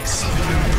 Experience.